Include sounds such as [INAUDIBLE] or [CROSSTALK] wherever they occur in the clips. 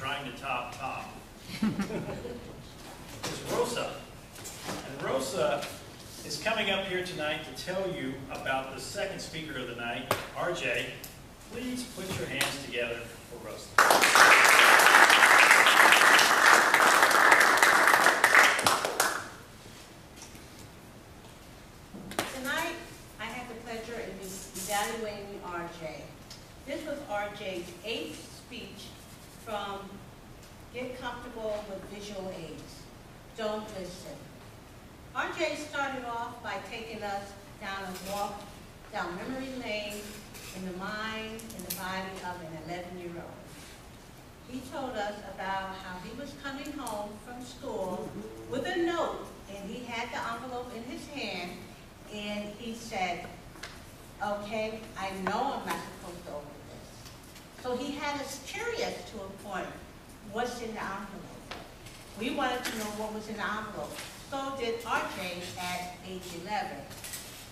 trying to top Tom, [LAUGHS] is Rosa. And Rosa is coming up here tonight to tell you about the second speaker of the night, RJ. Please put your hands together for Rosa. Tonight, I have the pleasure of evaluating RJ. This was RJ's eighth speech from Get Comfortable with Visual Aids. Don't listen. RJ started off by taking us down a walk down memory lane in the mind and the body of an 11-year-old. He told us about how he was coming home from school with a note, and he had the envelope in his hand, and he said, okay, I know I'm not supposed to open. So he had us curious to a point, what's in the envelope? We wanted to know what was in the envelope. So did RJ at age 11.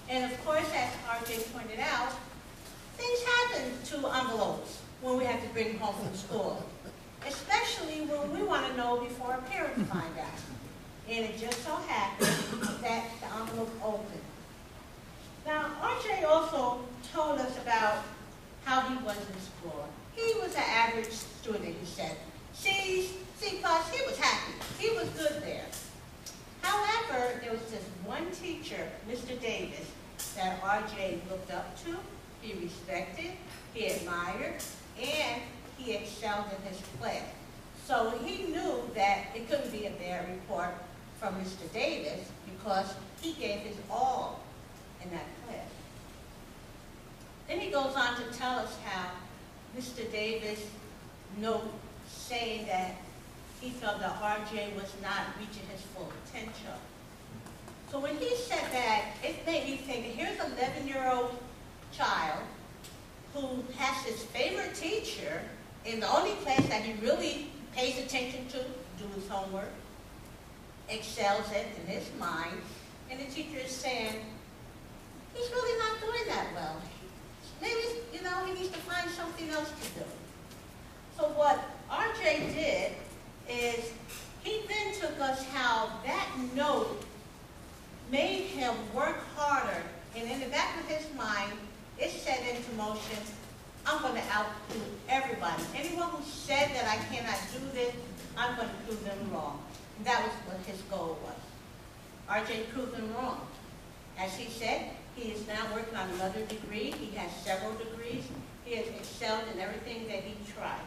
And of course, as RJ pointed out, things happen to envelopes when we have to bring them home from school. Especially when we want to know before our parents find out. And it just so happened that the envelope opened. Now, RJ also told us about how he was in school. He was an average student, he said. C's, C plus, he was happy. He was good there. However, there was just one teacher, Mr. Davis, that RJ looked up to, he respected, he admired, and he excelled in his class. So he knew that it couldn't be a bad report from Mr. Davis because he gave his all in that class. Then he goes on to tell us how Mr. Davis note saying that he felt that RJ was not reaching his full potential. So when he said that, it made me think, here's an 11-year-old child who has his favorite teacher in the only class that he really pays attention to, do his homework, excels it in his mind, and the teacher is saying, he's really not doing that well. Maybe, you know, he needs to else to do. So what RJ did is he then took us how that note made him work harder, and in the back of his mind, it set into motion, I'm going to outdo everybody. Anyone who said that I cannot do this, I'm going to prove them wrong. And that was what his goal was. RJ proved them wrong. As he said, he is now working on another degree. He has several degrees. He has excelled in everything that he tried.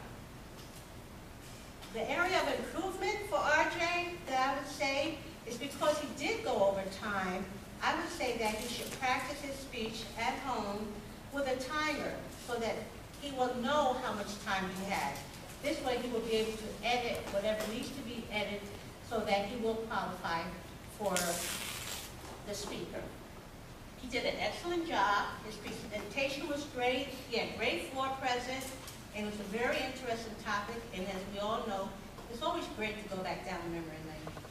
The area of improvement for RJ that I would say is because he did go over time, I would say that he should practice his speech at home with a timer so that he will know how much time he has. This way he will be able to edit whatever needs to be edited so that he will qualify for the speaker. He did an excellent job. His presentation great. He had great floor. And it was a very interesting topic. And as we all know, it's always great to go back down memory lane.